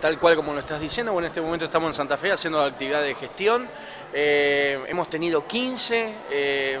Tal cual como lo estás diciendo, bueno, en este momento estamos en Santa Fe haciendo actividades de gestión. Eh, hemos tenido 15 eh,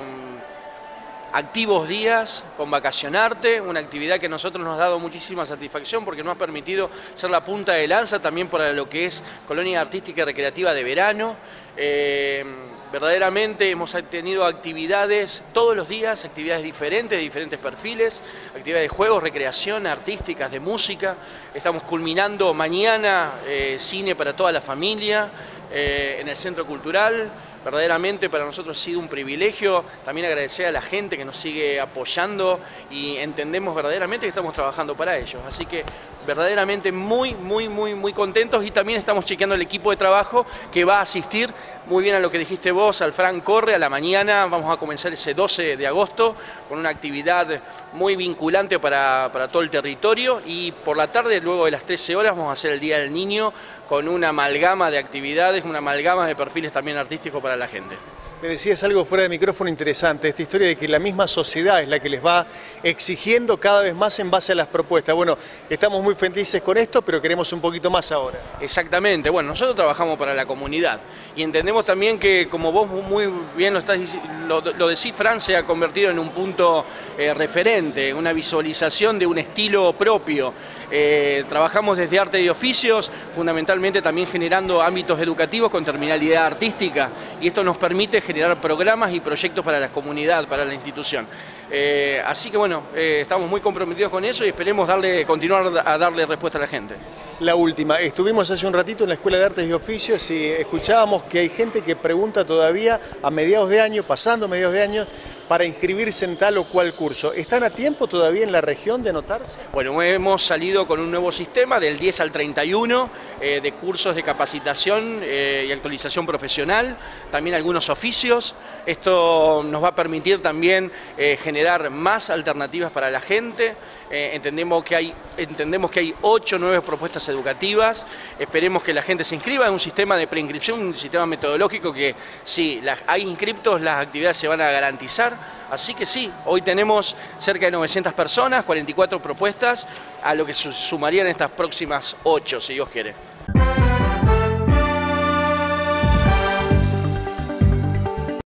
activos días con Vacacionarte, una actividad que a nosotros nos ha dado muchísima satisfacción porque nos ha permitido ser la punta de lanza también para lo que es Colonia Artística y Recreativa de Verano. Eh, verdaderamente hemos tenido actividades todos los días, actividades diferentes, de diferentes perfiles, actividades de juegos, recreación, artísticas, de música. Estamos culminando mañana eh, cine para toda la familia eh, en el Centro Cultural. Verdaderamente para nosotros ha sido un privilegio también agradecer a la gente que nos sigue apoyando y entendemos verdaderamente que estamos trabajando para ellos. Así que verdaderamente muy, muy, muy, muy contentos y también estamos chequeando el equipo de trabajo que va a asistir muy bien a lo que dijiste vos, al Fran Corre, a la mañana vamos a comenzar ese 12 de agosto con una actividad muy vinculante para, para todo el territorio y por la tarde, luego de las 13 horas, vamos a hacer el Día del Niño con una amalgama de actividades, una amalgama de perfiles también artísticos para la gente. Me decías algo fuera de micrófono interesante, esta historia de que la misma sociedad es la que les va exigiendo cada vez más en base a las propuestas. Bueno, estamos muy felices con esto, pero queremos un poquito más ahora. Exactamente, bueno, nosotros trabajamos para la comunidad y entendemos también que, como vos muy bien lo, estás, lo, lo decís, Fran se ha convertido en un punto eh, referente, una visualización de un estilo propio. Eh, trabajamos desde arte y oficios, fundamentalmente también generando ámbitos educativos con terminalidad artística y esto nos permite generar programas y proyectos para la comunidad, para la institución. Eh, así que bueno, eh, estamos muy comprometidos con eso y esperemos darle, continuar a darle respuesta a la gente. La última, estuvimos hace un ratito en la Escuela de Artes y Oficios y escuchábamos que hay gente que pregunta todavía a mediados de año, pasando mediados de año, para inscribirse en tal o cual curso. ¿Están a tiempo todavía en la región de anotarse? Bueno, hemos salido con un nuevo sistema del 10 al 31 eh, de cursos de capacitación eh, y actualización profesional, también algunos oficios. Esto nos va a permitir también eh, generar más alternativas para la gente. Entendemos, que hay, entendemos que hay ocho nuevas propuestas educativas. Esperemos que la gente se inscriba en un sistema de preinscripción, un sistema metodológico que si las, hay inscriptos las actividades se van a garantizar. Así que sí, hoy tenemos cerca de 900 personas, 44 propuestas, a lo que sumarían estas próximas ocho, si Dios quiere.